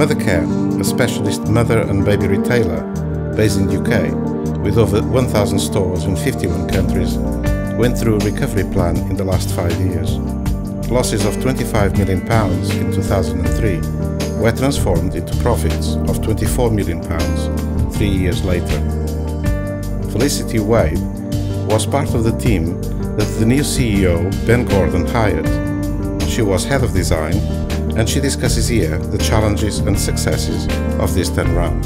Mothercare, a specialist mother and baby retailer based in UK with over 1,000 stores in 51 countries, went through a recovery plan in the last five years. Losses of £25 million in 2003 were transformed into profits of £24 million three years later. Felicity Wade was part of the team that the new CEO, Ben Gordon, hired. She was head of design and she discusses here the challenges and successes of this turnaround.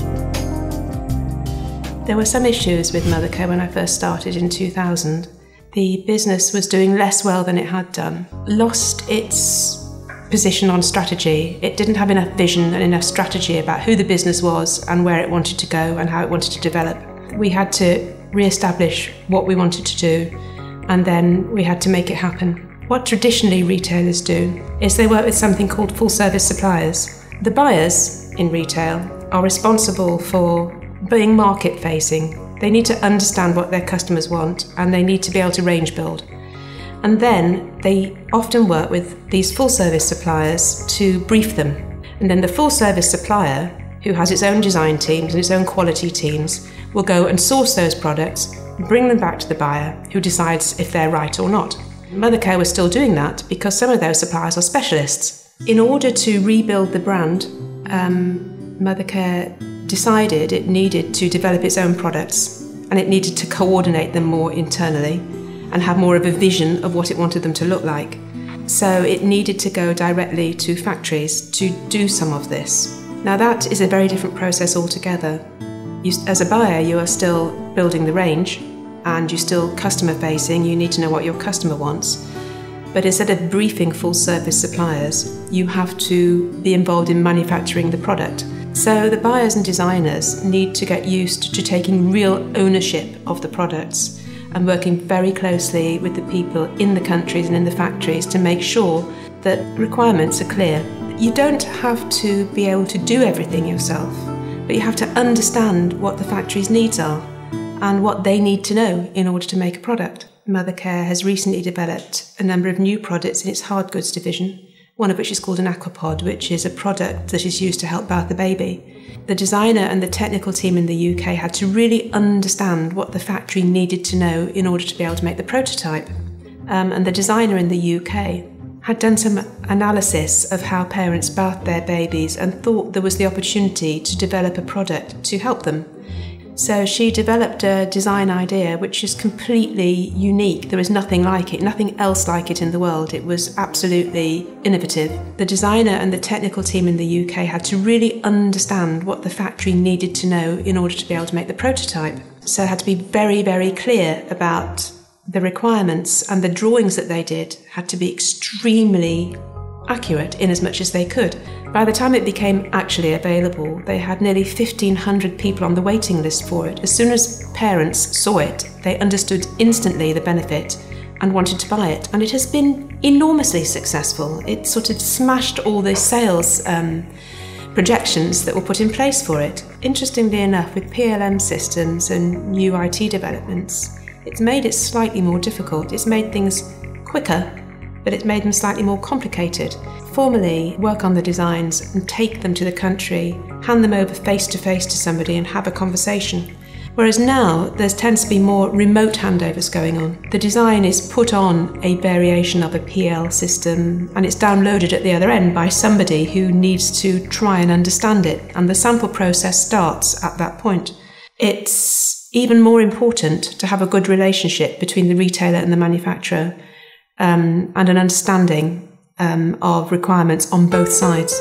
There were some issues with Mothercare when I first started in 2000. The business was doing less well than it had done, lost its position on strategy. It didn't have enough vision and enough strategy about who the business was and where it wanted to go and how it wanted to develop. We had to re establish what we wanted to do and then we had to make it happen. What traditionally retailers do is they work with something called full service suppliers. The buyers in retail are responsible for being market facing. They need to understand what their customers want and they need to be able to range build. And then they often work with these full service suppliers to brief them. And then the full service supplier, who has its own design teams and its own quality teams, will go and source those products, bring them back to the buyer, who decides if they're right or not. Mothercare was still doing that because some of those suppliers are specialists. In order to rebuild the brand, um, Mothercare decided it needed to develop its own products and it needed to coordinate them more internally and have more of a vision of what it wanted them to look like. So it needed to go directly to factories to do some of this. Now, that is a very different process altogether. You, as a buyer, you are still building the range and you're still customer facing, you need to know what your customer wants. But instead of briefing full service suppliers, you have to be involved in manufacturing the product. So the buyers and designers need to get used to taking real ownership of the products and working very closely with the people in the countries and in the factories to make sure that requirements are clear. You don't have to be able to do everything yourself, but you have to understand what the factory's needs are and what they need to know in order to make a product. Mothercare has recently developed a number of new products in its hard goods division, one of which is called an Aquapod, which is a product that is used to help bath the baby. The designer and the technical team in the UK had to really understand what the factory needed to know in order to be able to make the prototype. Um, and the designer in the UK had done some analysis of how parents bath their babies and thought there was the opportunity to develop a product to help them. So she developed a design idea which is completely unique. There is nothing like it, nothing else like it in the world. It was absolutely innovative. The designer and the technical team in the UK had to really understand what the factory needed to know in order to be able to make the prototype. So had to be very, very clear about the requirements and the drawings that they did had to be extremely accurate in as much as they could. By the time it became actually available, they had nearly 1,500 people on the waiting list for it. As soon as parents saw it, they understood instantly the benefit and wanted to buy it. And it has been enormously successful. It sort of smashed all the sales um, projections that were put in place for it. Interestingly enough, with PLM systems and new IT developments, it's made it slightly more difficult. It's made things quicker but it's made them slightly more complicated. Formerly work on the designs and take them to the country, hand them over face to face to somebody and have a conversation. Whereas now there tends to be more remote handovers going on. The design is put on a variation of a PL system and it's downloaded at the other end by somebody who needs to try and understand it, and the sample process starts at that point. It's even more important to have a good relationship between the retailer and the manufacturer um, and an understanding um, of requirements on both sides.